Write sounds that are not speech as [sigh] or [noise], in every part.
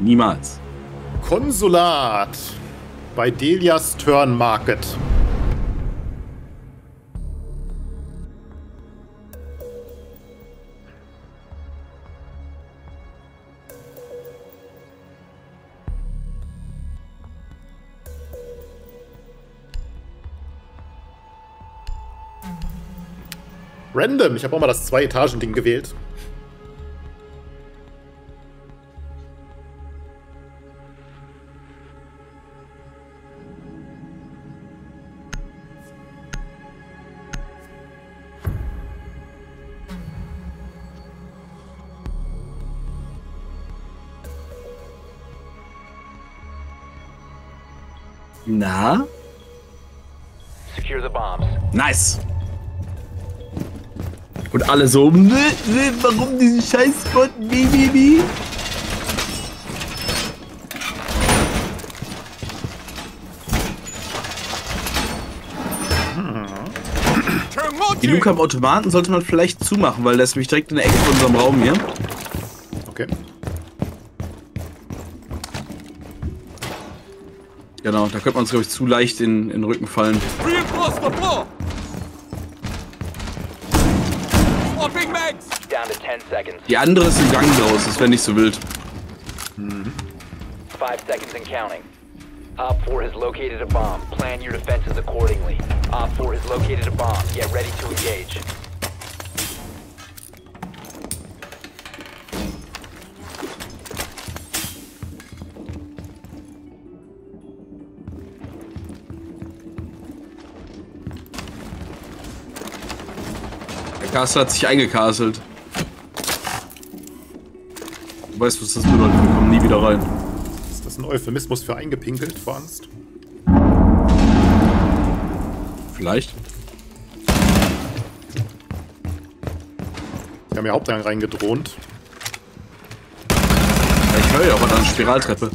Niemals. Konsulat bei Delias Turn Market. Random. Ich habe auch mal das Zwei-Etagen-Ding gewählt. Na? Secure the bombs. Nice. Und alle so, "Nö, nö, warum diesen scheiß Spot, wie, wie, wie? Die Luke am Automaten sollte man vielleicht zumachen, weil der ist nämlich direkt in der Ecke von unserem Raum hier. Genau, da könnte man uns, glaube ich, zu leicht in, in den Rücken fallen. Reinforce the floor! Swapping mags! Down to 10 seconds. Die andere ist im Gang draus, das wäre nicht so wild. Five seconds and counting. Op 4 has located a bomb. Plan your defenses accordingly. Op 4 has located a bomb. Get ready to engage. Castle hat sich eingekastelt. Du weißt, was das bedeutet, wir kommen nie wieder rein. Ist das ein Euphemismus für eingepinkelt vor Angst? Vielleicht. Die haben ja Haupteingang reingedroht. Ich höre ja auch an der Spiraltreppe.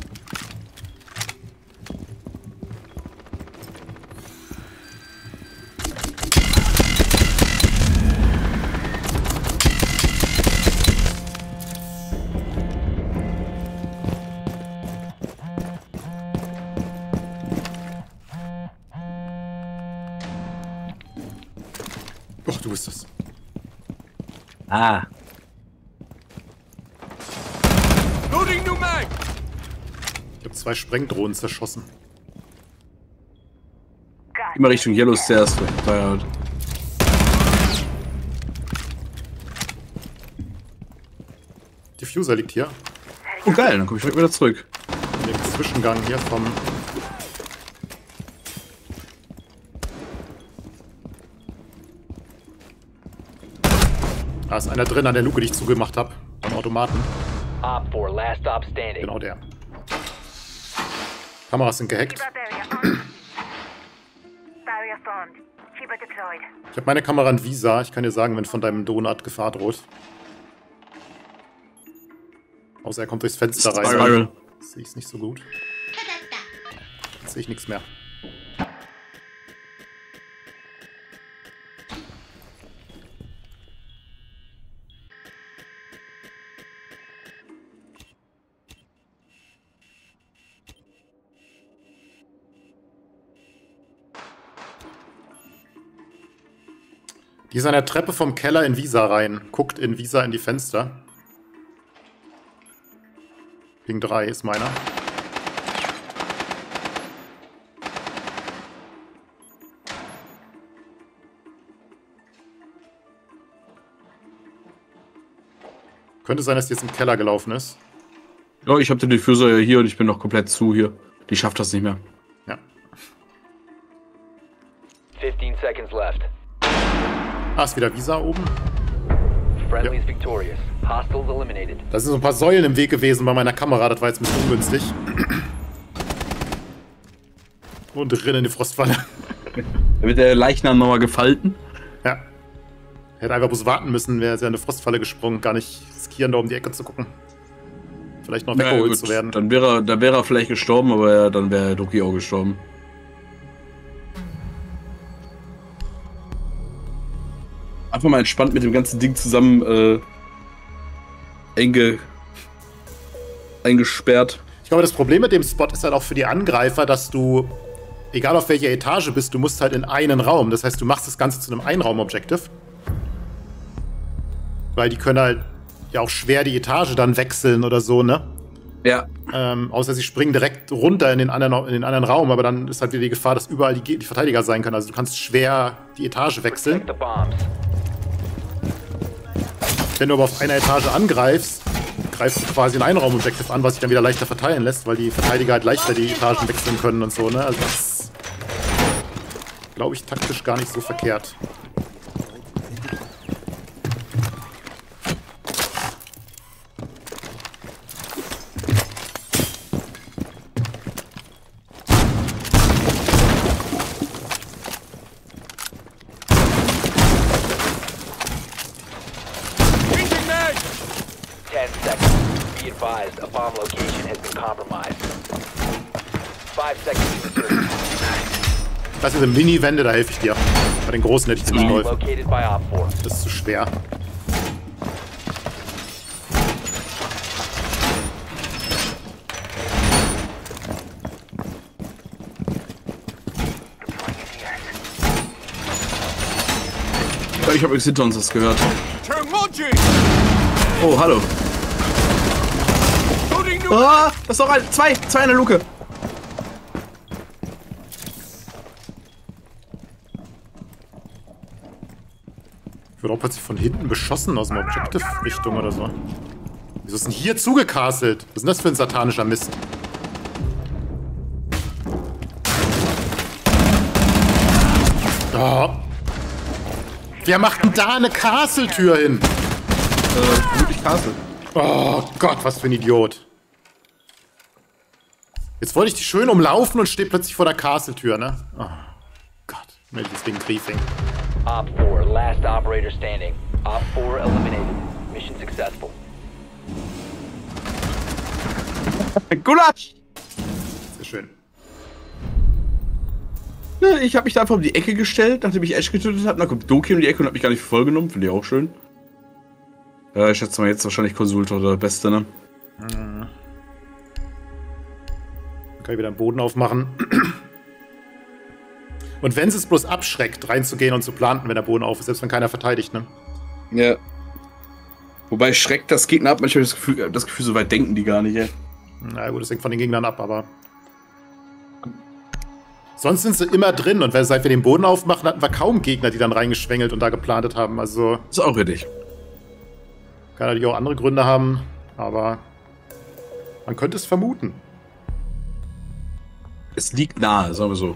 Bist das. Ah. Loading new mag! Ich habe zwei Sprengdrohnen zerschossen. Immer Richtung Yellow Stairs. Halt. Diffuser liegt hier. Oh geil, dann komme ich direkt wieder zurück. In dem Zwischengang hier vom. Da ist einer drin an der Luke, die ich zugemacht habe. Beim Automaten. Op 4, last stop standing. Genau der. Kameras sind gehackt. Ich habe meine Kamera in Visa. Ich kann dir sagen, wenn von deinem Donut Gefahr droht. Außer er kommt durchs Fenster rein. Sehe ich es nicht so gut. Jetzt sehe ich nichts mehr. Die ist an der Treppe vom Keller in Visa rein. Guckt in Visa in die Fenster. Ping 3 ist meiner. Könnte sein, dass die jetzt im Keller gelaufen ist. Ja, ich habe den Diffuser ja hier und ich bin noch komplett zu hier. Die schafft das nicht mehr. Ja. 15 seconds left. Ah, ist wieder Visa oben. Eliminated. Da sind so ein paar Säulen im Weg gewesen bei meiner Kamera. Das war jetzt ein bisschen ungünstig. Und drin in die Frostfalle. Da wird der Leichnam nochmal gefalten. Ja. Hätte einfach bloß warten müssen, wäre ja in eine Frostfalle gesprungen. Gar nicht riskieren, da um die Ecke zu gucken. Vielleicht noch Ja, weggeholt gut, zu werden. Dann wäre er, dann wäre er vielleicht gestorben, aber ja, dann wäre Doki auch gestorben. Einfach mal entspannt mit dem ganzen Ding zusammen äh, enge eingesperrt. Ich glaube, das Problem mit dem Spot ist halt auch für die Angreifer, dass du, egal auf welcher Etage bist, du musst halt in einen Raum. Das heißt, du machst das Ganze zu einem Einraum-Objective. Weil die können halt ja auch schwer die Etage dann wechseln oder so, ne? Ja. Ähm, außer sie springen direkt runter in den, anderen, in den anderen Raum, aber dann ist halt wieder die Gefahr, dass überall die, die Verteidiger sein können. Also du kannst schwer die Etage wechseln. Wenn du aber auf einer Etage angreifst, greifst du quasi ein Einraum-Objective an, was sich dann wieder leichter verteilen lässt, weil die Verteidiger halt leichter die Etagen wechseln können und so, ne? Also das ist, glaube ich, taktisch gar nicht so verkehrt. Changing mag! 10 seconds. Be advised, a bomb location has been compromised. 5 seconds to insertion. Das sind Mini-Wände, da helfe ich dir. Bei den großen hätte ich nicht geholfen. Located by Op 4. Das ist zu schwer. Ich habe übrigens hinter uns das gehört. Oh, hallo. Ah, das ist doch ein. Zwei, zwei in der Luke. Auch plötzlich von hinten beschossen aus dem Objective-Richtung oder so. Wieso ist denn hier zugecastelt? Was ist denn das für ein satanischer Mist? Oh. Wer macht denn da eine Castle-Tür hin? Äh, wirklich Castle. Oh Gott, was für ein Idiot. Jetzt wollte ich die schön umlaufen und stehe plötzlich vor der Castle-Tür, ne? Oh Gott, welches Ding Briefing. Op 4, last operator standing. Op 4 eliminated. Mission successful. Gulasch! Sehr schön. Ja, Ich habe mich da einfach um die Ecke gestellt, nachdem ich Ash getötet habe. Dann kommt Doki um die Ecke und hat mich gar nicht vollgenommen. Finde ich auch schön. Ja, ich schätze mal jetzt wahrscheinlich Konsultor oder Beste, ne? Dann kann ich wieder den Boden aufmachen. Und wenn es bloß abschreckt, reinzugehen und zu planten, wenn der Boden auf ist, selbst wenn keiner verteidigt, ne? Ja. Wobei schreckt das Gegner ab, manchmal das Gefühl, das Gefühl, so weit denken die gar nicht, ey. Na gut, das hängt von den Gegnern ab, aber. Sonst sind sie immer drin und seit wir den Boden aufmachen, hatten wir kaum Gegner, die dann reingeschwängelt und da geplantet haben. Also Ist auch richtig. kann natürlich auch andere Gründe haben, aber man könnte es vermuten. Es liegt nahe, sagen wir so.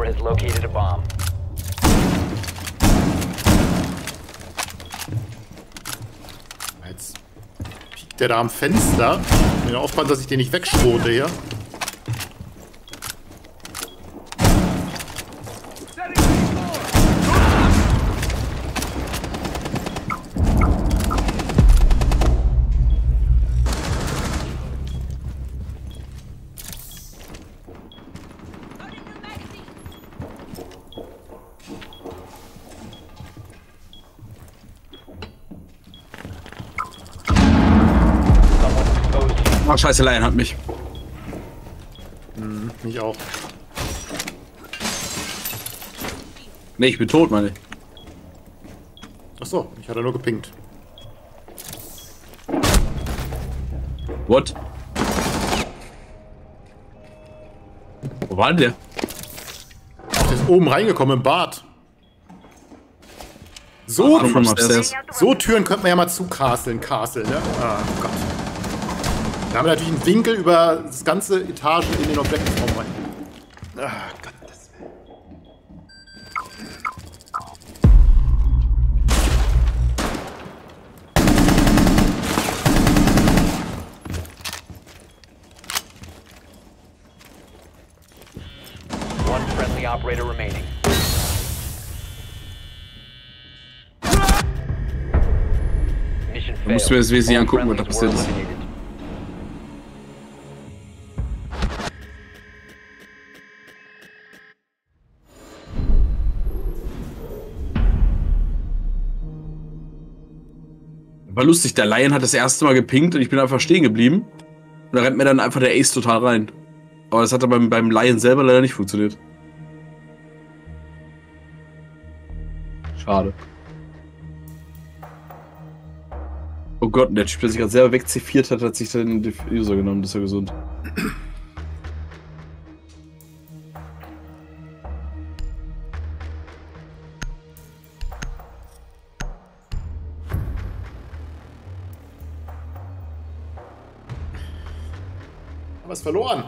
4 has located a bomb. Jetzt piekt der da am Fenster. Ich muss aufpassen, dass ich den nicht wegschrote hier. Someone Ah, scheiße, Lion hat mich. Mich auch. Nee, ich bin tot, meine ich. Achso, ich hatte nur gepinkt. What? Wo war denn der? Der ist oben reingekommen im Bad. So, so. Türen könnte man ja mal zucasteln, Castle, ne? Ah, Gott. Da haben wir natürlich einen Winkel über das ganze Etage in den Objektraum rein. Ah, Gott. das- One friendly operator remaining. Mission failed. musst du mir das All angucken, was da passiert ist. War lustig, der Lion hat das erste Mal gepinkt und ich bin einfach stehen geblieben. Und da rennt mir dann einfach der Ace total rein. Aber das hat dann beim, beim Lion selber leider nicht funktioniert. Schade. Oh Gott, der Typ, der sich gerade selber wegziffiert hat, hat sich dann den Diffuser genommen. Das ist ja gesund. Verloren?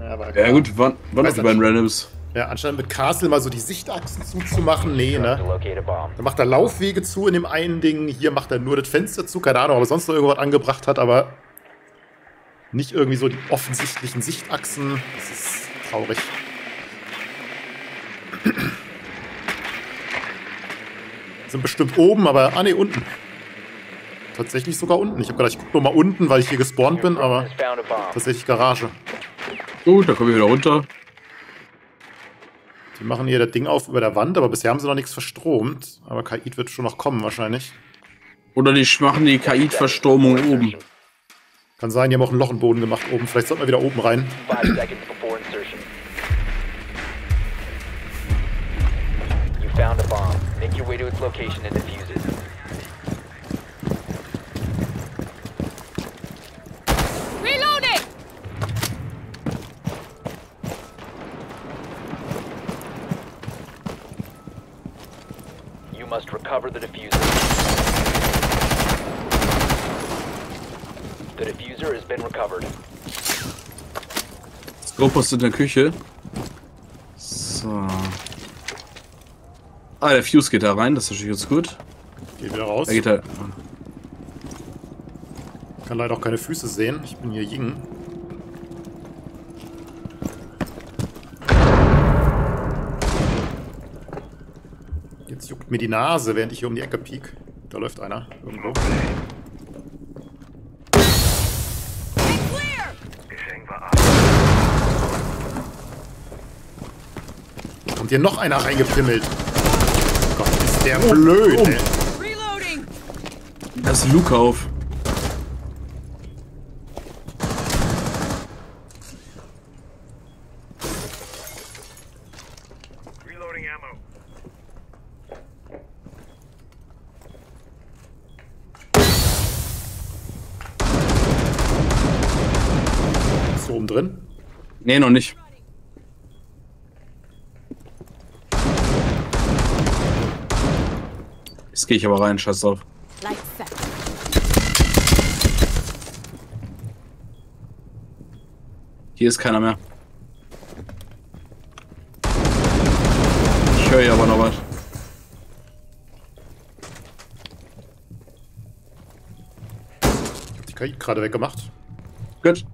Ja, Ja gut, wann, Weiß noch die beiden. Randoms? Ja, anstatt mit Castle mal so die Sichtachsen zuzumachen, nee, ne? locate a bomb. Da macht er Laufwege zu in dem einen Ding, hier macht er nur das Fenster zu, keine Ahnung, ob er sonst noch irgendwas angebracht hat, aber nicht irgendwie so die offensichtlichen Sichtachsen. Das ist traurig. [clears throat] Sind bestimmt oben, aber. Ah, ne, unten. Tatsächlich sogar unten. Ich habe gedacht, ich gucke nochmal unten, weil ich hier gespawnt bin, aber tatsächlich Garage. Gut, da kommen wir wieder runter. Die machen hier das Ding auf über der Wand, aber bisher haben sie noch nichts verstromt. Aber KI wird schon noch kommen wahrscheinlich. Oder die machen die KI-Verstromung oben. Kann sein, die haben auch ein Loch im Boden gemacht oben. Vielleicht sollten wir wieder oben rein. Found a bomb. Make your way to its location and defuse it. Recover the diffuser. The diffuser has been recovered. Skopos in der Küche. So. Ah, der Fuse geht da rein, das ist natürlich jetzt gut. Geh wieder raus. Er geht da. Kann leider auch keine Füße sehen. Ich bin hier Ying. Jetzt juckt mir die Nase, während ich hier um die Ecke piek. Da läuft einer irgendwo. Kommt hier noch einer reingepimmelt. Gott, ist der blöd, oh. ey. Reloading! Da ist Luke auf. Reloading ammo. Ist hier oben drin? Nee, noch nicht. Jetzt gehe ich aber rein, scheiß drauf. Hier ist keiner mehr. Ich höre hier aber noch was. Ich hab die KI gerade weggemacht. Gut.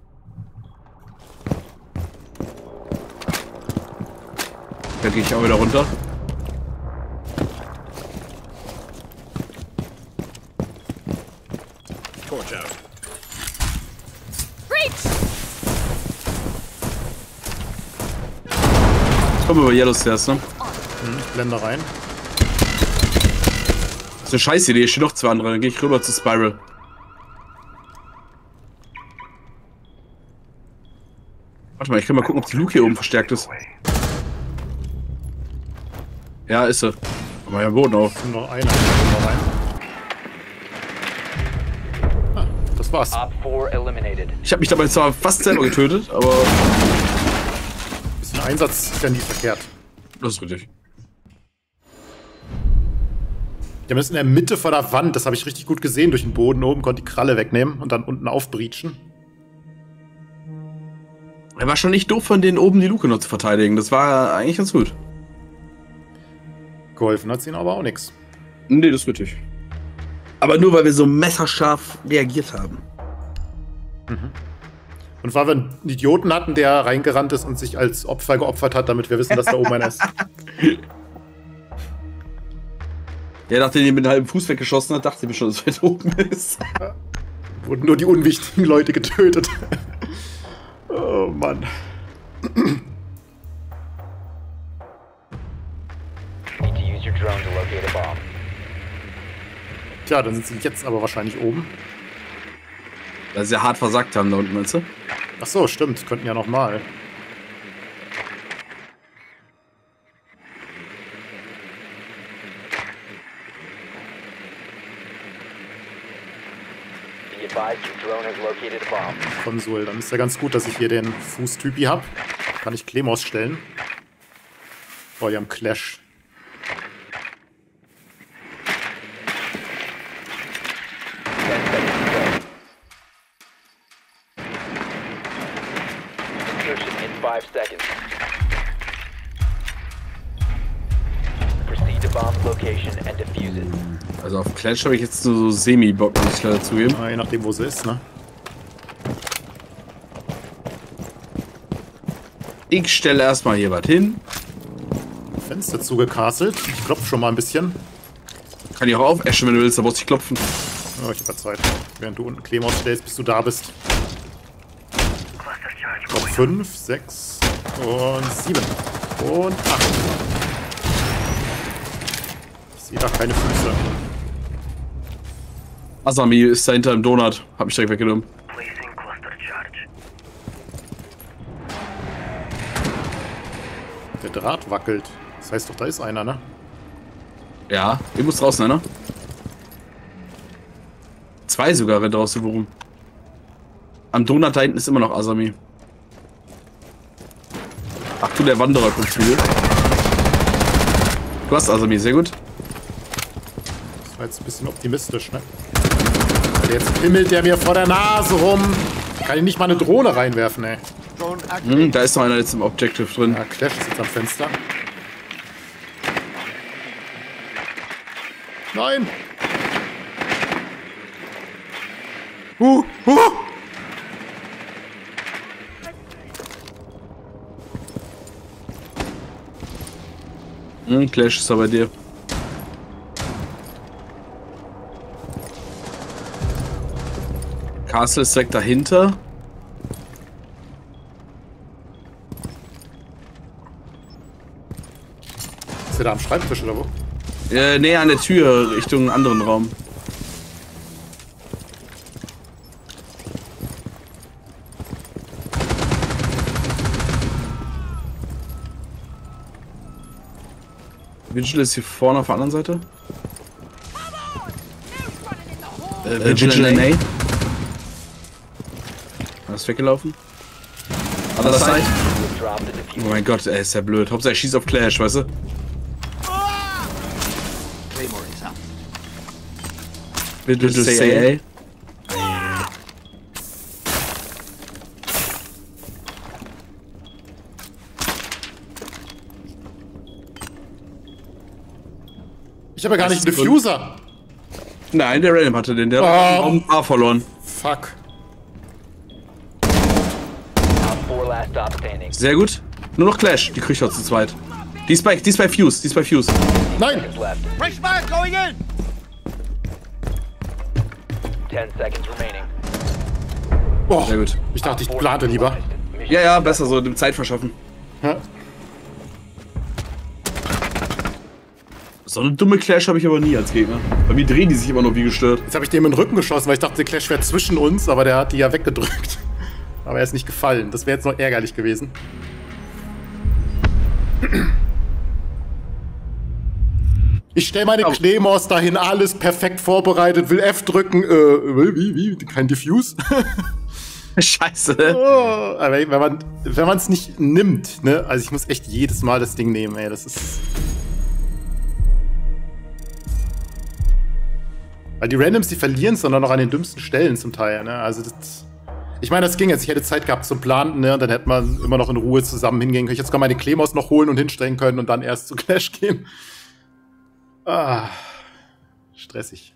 Gehe ich auch wieder runter. Torch out. Breach! Ich komme über Yellow Stairs, ne? Hm, ich blende rein. Das ist eine scheiß Idee, hier stehen noch zwei andere. Dann gehe ich rüber zu Spiral. Warte mal, ich kann mal gucken, ob die Luke hier oben verstärkt ist. Ja, ist sie. Aber ja, Boden auf. Nur noch einer. Mal rein. Ah, das war's. Op 4 eliminated. Ich habe mich dabei zwar fast selber getötet, aber Bisschen Einsatz ist ja nie verkehrt. das ist richtig. Die haben das in der Mitte von der Wand, das habe ich richtig gut gesehen, durch den Boden oben, konnte die Kralle wegnehmen und dann unten aufbreachen. Er war schon nicht doof von denen oben die Luke noch zu verteidigen. Das war eigentlich ganz gut. Geholfen hat ihnen aber auch nichts. Nee, das ist richtig. Aber nur weil wir so messerscharf reagiert haben. Und weil wir einen Idioten hatten, der reingerannt ist und sich als Opfer geopfert hat, damit wir wissen, dass da oben einer ist. [laughs] Ja, nachdem er mit einem halben Fuß weggeschossen hat, dachte ich mir schon, dass er oben ist. [laughs] Wurden nur die unwichtigen Leute getötet. [laughs] oh Mann. Tja, dann sind sie jetzt aber wahrscheinlich oben. Weil sie ja hart versagt haben da unten, meinst du? Ach so, stimmt. Könnten ja noch mal. Be advised your drone has located a bomb. Konsul. Dann ist ja ganz gut, dass ich hier den Fußtypi habe. Kann ich Claim ausstellen. Oh, die haben Clash. Also auf Klatsch habe ich jetzt nur so Semi-Bock, muss ich leider zugeben. Ja, je nachdem, wo sie ist, ne? Ich stelle erstmal hier was hin. Fenster zugekastelt. Ich klopfe schon mal ein bisschen. Kann ich auch aufäschen, wenn du willst, da brauchst du klopfen. Oh, ich hab Zeit. Während du unten Clem stellst, bis du da bist. Ich glaube 5, 6 und 7 und 8. Sieht doch keine Füße. Asami ist da hinter dem Donut. Hab mich direkt weggenommen. Der Draht wackelt. Das heißt doch, da ist einer, ne? Ja, ich muss draußen einer. Zwei sogar, wenn draußen worum. Am Donut da hinten ist immer noch Asami. Ach du, der Wanderer kommt viel. Du hast Asami, sehr gut. Jetzt ein bisschen optimistisch, ne? Weil Jetzt pimmelt der mir vor der Nase rum. Kann ich nicht mal eine Drohne reinwerfen, ey. Hm, da ist noch einer jetzt im Objective drin. Ja, Clash ist jetzt am Fenster. Nein! Uh, uh! Hm, Clash ist da bei dir. Castle ist direkt dahinter. Ist der da am Schreibtisch oder wo? Äh, näher an der Tür, Richtung anderen Raum. Vigil ist hier vorne auf der anderen Seite. Äh, Vigil in A. Er ist weggelaufen. Andere Seite. Oh mein Gott, ey, ist ja blöd. Hauptsache er schießt auf Clash, weißt du? Vigil say A. Ich habe ja gar nicht einen. Diffuser. Nein, der Random hatte den. Der Oh. hat Raum A verloren. Fuck. Op 4 last stop standing. Sehr gut. Nur noch Clash. Die kriegt er zu zweit. Die ist bei, die ist bei Fuse. Die ist bei Fuse. Nein! Seconds left. Fresh fire going in! 10 seconds remaining. Oh, Sehr gut. ich dachte, ich plante lieber. Ja, ja, besser so. Dem Zeit verschaffen. Ja. So eine dumme Clash habe ich aber nie als Gegner. Bei mir drehen die sich immer noch wie gestört. Jetzt habe ich dem in den Rücken geschossen, weil ich dachte, der Clash wäre zwischen uns, aber der hat die ja weggedrückt. Aber er ist nicht gefallen. Das wäre jetzt noch ärgerlich gewesen. Ich stelle meine Claymores dahin, alles perfekt vorbereitet, will F drücken, äh, wie, wie, kein Diffuse? [laughs] Scheiße. Oh, aber wenn man wenn man es nicht nimmt, ne? Also ich muss echt jedes Mal das Ding nehmen, ey. Das ist. Weil die Randoms, die verlieren es dann auch noch an den dümmsten Stellen zum Teil, ne? Also das. Ich meine, das ging jetzt. Ich hätte Zeit gehabt zum Planen, ne? Und dann hätte man immer noch in Ruhe zusammen hingehen können. Ich hätte sogar meine Klemos noch holen und hinstellen können und dann erst zu Clash gehen. Ah. Stressig.